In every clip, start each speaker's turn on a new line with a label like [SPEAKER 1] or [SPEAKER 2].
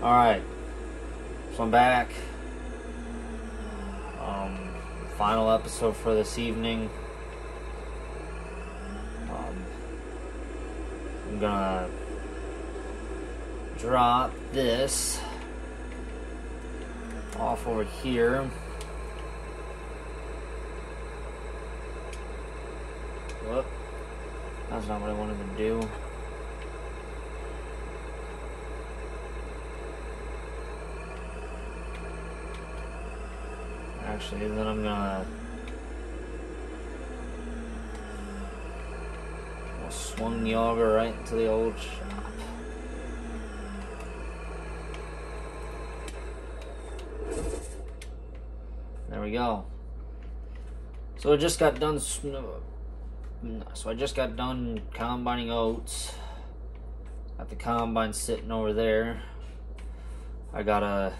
[SPEAKER 1] Alright. So I'm back. Um, final episode for this evening. Um, I'm gonna drop this off over here. Whoop. That's not what I wanted to do. Actually, then I'm gonna I'll swung the auger right into the old shop. There we go. So I just got done. So I just got done combining oats. Got the combine sitting over there. I gotta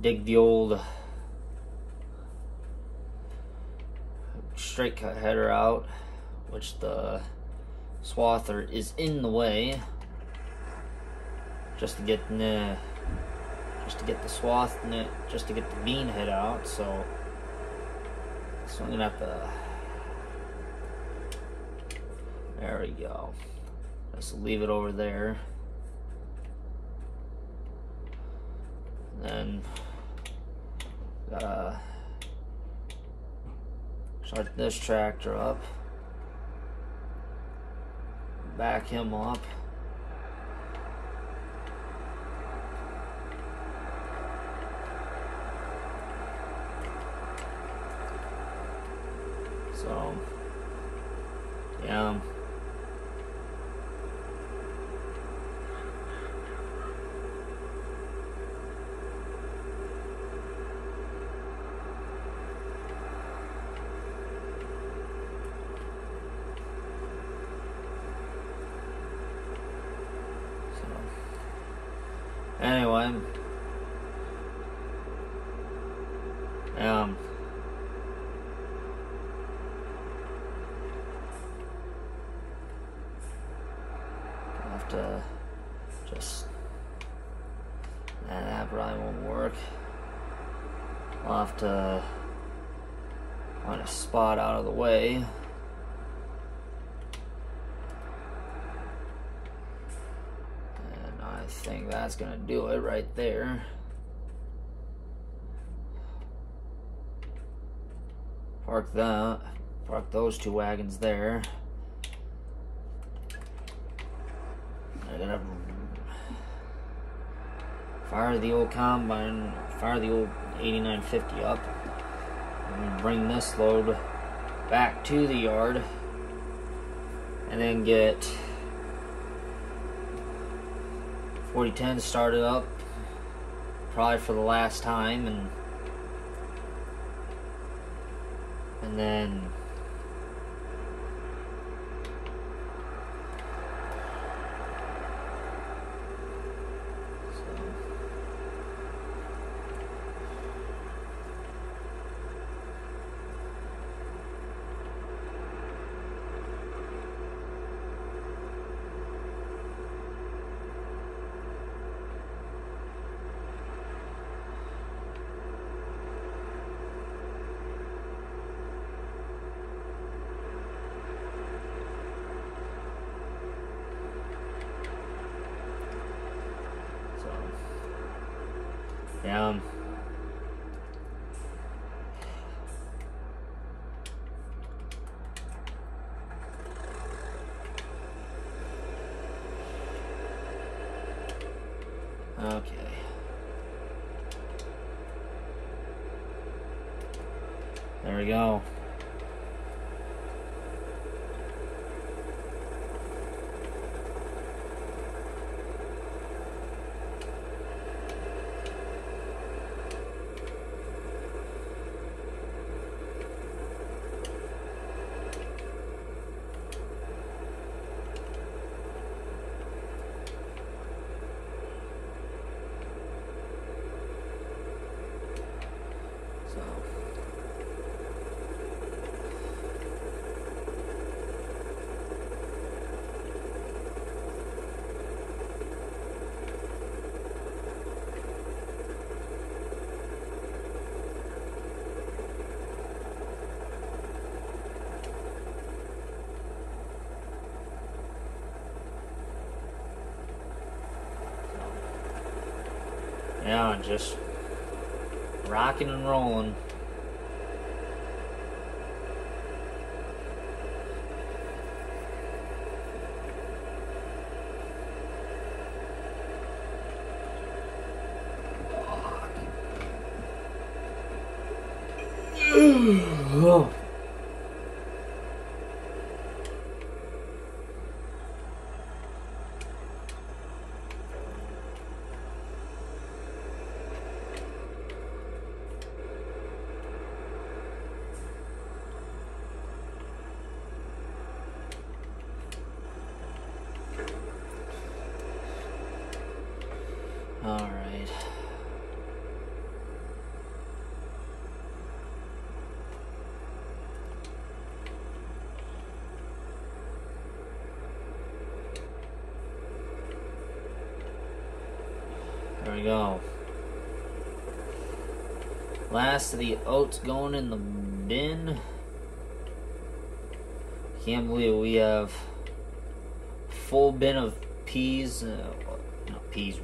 [SPEAKER 1] dig the old straight cut header out, which the swather is in the way, just to get the just to get the swath just to get the bean head out. So, so I'm gonna have to. There we go. Just leave it over there. then gotta start this tractor up. Back him up. So, yeah. So, anyway, um, I'll have to just nah, that probably won't work. I'll have to find a spot out of the way. And I think that's gonna do it right there. Park that. Park those two wagons there. I gotta fire the old combine, fire the old 8950 up, and bring this load back to the yard, and then get 4010 started up, probably for the last time, and and then so So, um, Okay. There we go. So Yeah, just rocking and rolling. oh. All right. There we go. Last of the oats going in the bin. Can't believe we have full bin of peas, uh, not peas,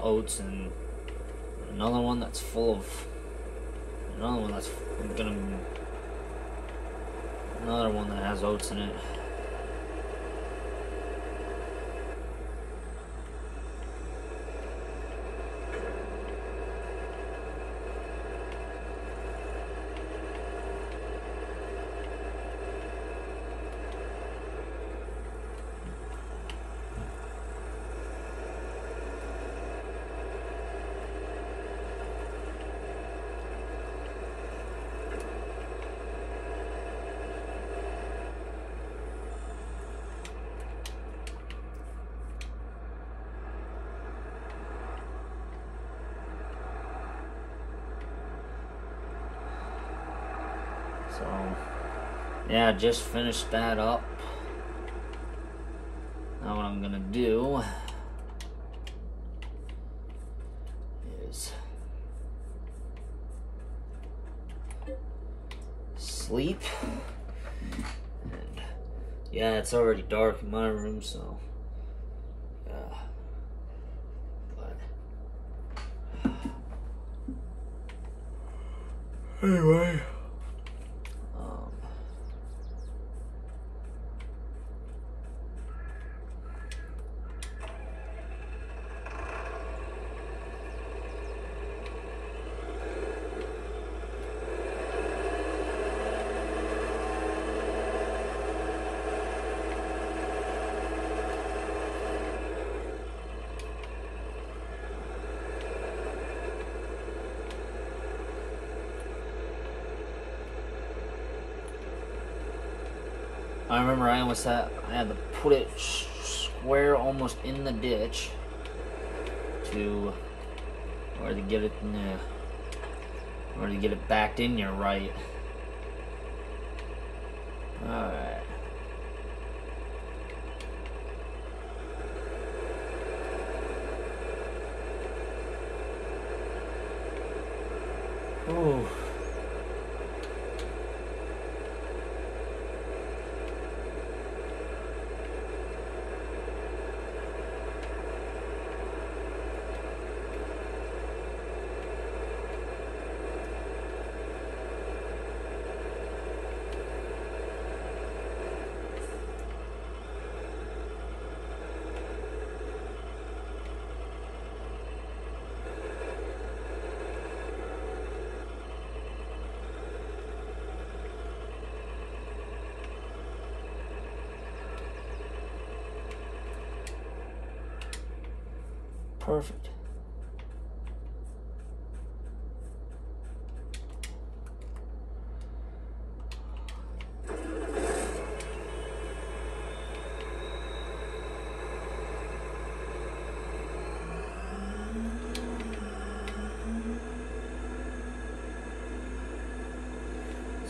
[SPEAKER 1] oats, and another one that's full of another one that's gonna another one that has oats in it. So, yeah, just finished that up. Now, what I'm gonna do is sleep. And yeah, it's already dark in my room, so. Uh, but anyway. Um, I remember I almost had I had to put it square almost in the ditch to or to get it in or to get it backed in there right. Alright. Ooh. Perfect.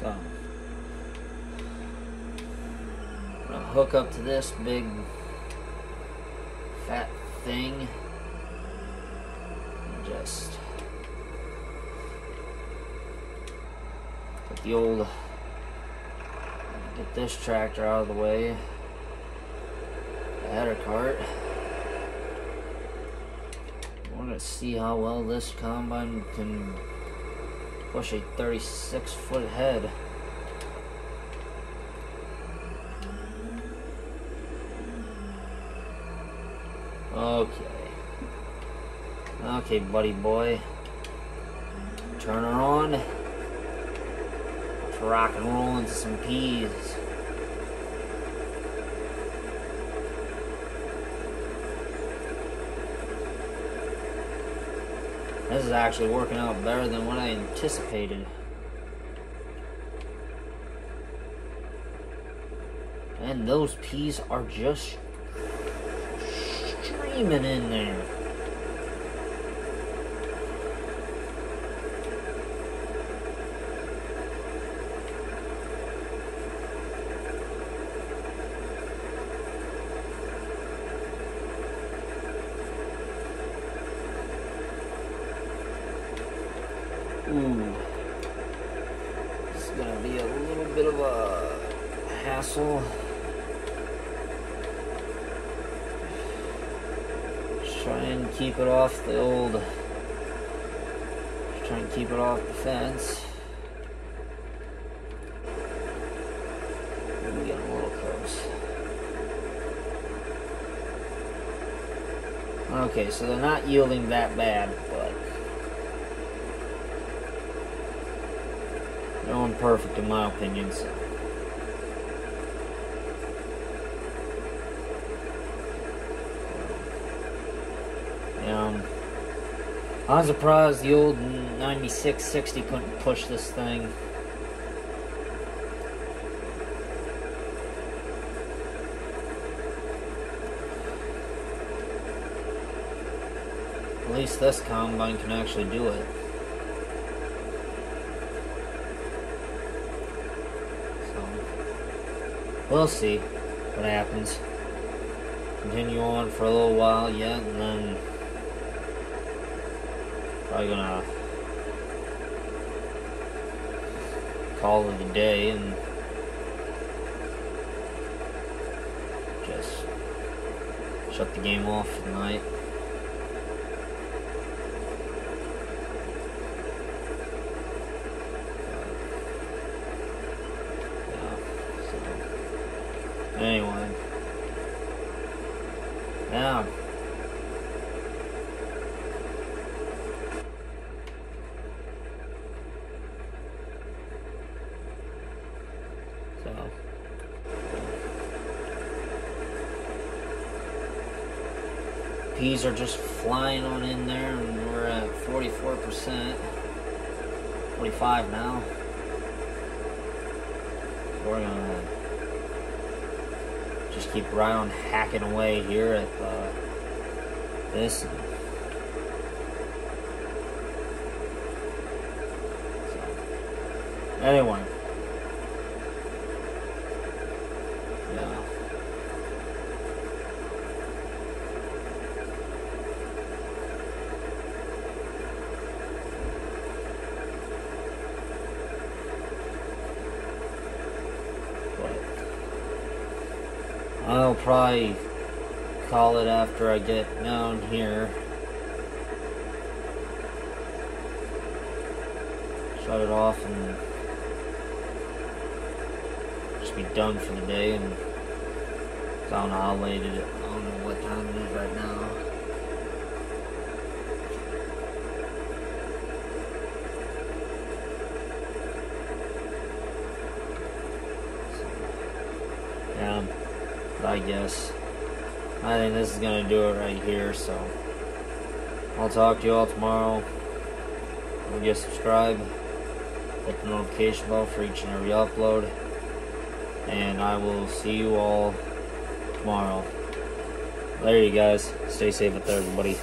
[SPEAKER 1] So, hook up to this big fat thing. And just put the old get this tractor out of the way. The header cart. We're to see how well this combine can push a 36 foot head. Okay. Okay, buddy boy. Turn her on. Let's rock and roll into some peas. This is actually working out better than what I anticipated. And those peas are just streaming in there. Ooh. This is gonna be a little bit of a hassle. Just try and keep it off the old. Just try and keep it off the fence. We getting a little close. Okay, so they're not yielding that bad, but they're perfect in my opinion. So. Um, I'm surprised the old 9660 couldn't push this thing. At least this combine can actually do it. So, we'll see what happens. Continue on for a little while yet, and then probably gonna call it a day and just shut the game off tonight. Anyway. Yeah. So. Peas are just flying on in there, and we're at 44%. 45 now. We're gonna just keep right on hacking away here at uh, this. So, anyway. Yeah. But I'll probably call it after I get down here. Shut it off and just be done for the day. and I don't know how late it is. I don't know what time it is right now. Yeah, I guess. I think this is gonna do it right here, so I'll talk to you all tomorrow. Don't forget to subscribe, hit the notification bell for each and every upload, and I will see you all tomorrow. There you guys. Stay safe out there, everybody.